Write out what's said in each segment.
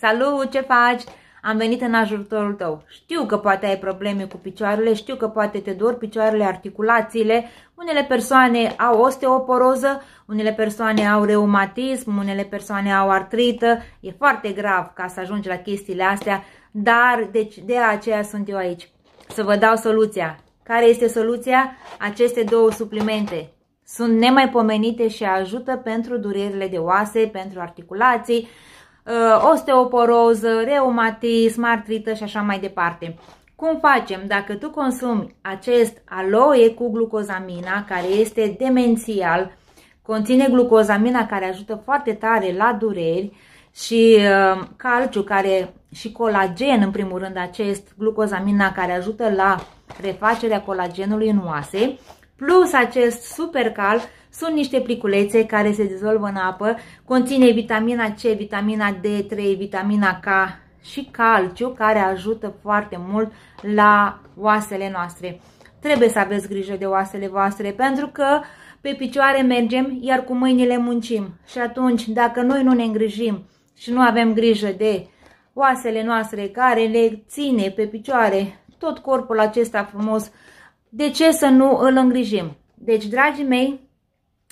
Salut, ce faci? Am venit în ajutorul tău. Știu că poate ai probleme cu picioarele, știu că poate te dor picioarele, articulațiile. Unele persoane au osteoporoză, unele persoane au reumatism, unele persoane au artrită. E foarte grav ca să ajungi la chestiile astea, dar deci de aceea sunt eu aici. Să vă dau soluția. Care este soluția? Aceste două suplimente. Sunt nemaipomenite și ajută pentru durerile de oase, pentru articulații, uh, osteoporoză, reumatism, artrită și așa mai departe. Cum facem? Dacă tu consumi acest aloe cu glucozamina, care este demențial, conține glucozamina care ajută foarte tare la dureri și uh, calciu care și colagen, în primul rând, acest glucozamina care ajută la refacerea colagenului în oase, plus acest supercal, sunt niște pliculețe care se dizolvă în apă, conține vitamina C, vitamina D3, vitamina K și calciu care ajută foarte mult la oasele noastre. Trebuie să aveți grijă de oasele voastre pentru că pe picioare mergem, iar cu mâinile muncim. Și atunci, dacă noi nu ne îngrijim și nu avem grijă de oasele noastre care le ține pe picioare, tot corpul acesta frumos, de ce să nu îl îngrijim? Deci, dragii mei,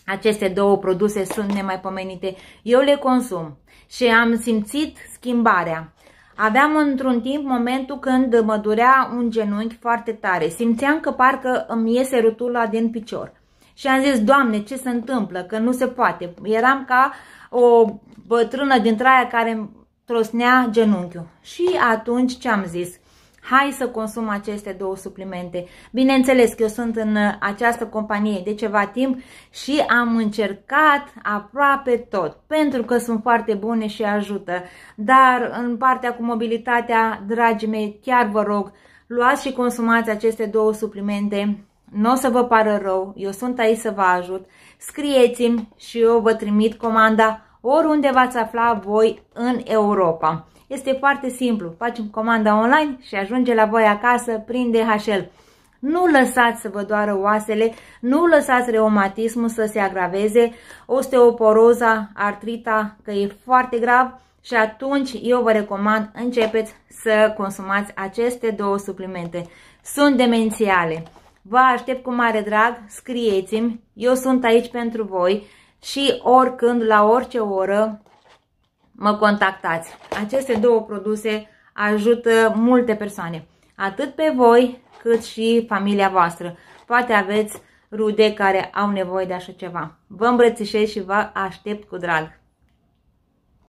aceste două produse sunt nemaipomenite. Eu le consum și am simțit schimbarea. Aveam într-un timp momentul când mă durea un genunchi foarte tare. Simțeam că parcă îmi iese rotula din picior. Și am zis, Doamne, ce se întâmplă? Că nu se poate. Eram ca o bătrână dintre aia care trosnea genunchiul. Și atunci ce am zis? Hai să consum aceste două suplimente. Bineînțeles că eu sunt în această companie de ceva timp și am încercat aproape tot, pentru că sunt foarte bune și ajută. Dar în partea cu mobilitatea, dragii mei, chiar vă rog, luați și consumați aceste două suplimente. Nu o să vă pară rău, eu sunt aici să vă ajut. Scrieți-mi și eu vă trimit comanda oriunde v-ați afla voi în Europa. Este foarte simplu. Facem comanda online și ajunge la voi acasă prin DHL. Nu lăsați să vă doară oasele, nu lăsați reumatismul să se agraveze, osteoporoza, artrita, că e foarte grav și atunci eu vă recomand începeți să consumați aceste două suplimente. Sunt demențiale. Vă aștept cu mare drag, scrieți-mi, eu sunt aici pentru voi și oricând, la orice oră, mă contactați. Aceste două produse ajută multe persoane, atât pe voi cât și familia voastră. Poate aveți rude care au nevoie de așa ceva. Vă îmbrățișez și vă aștept cu drag.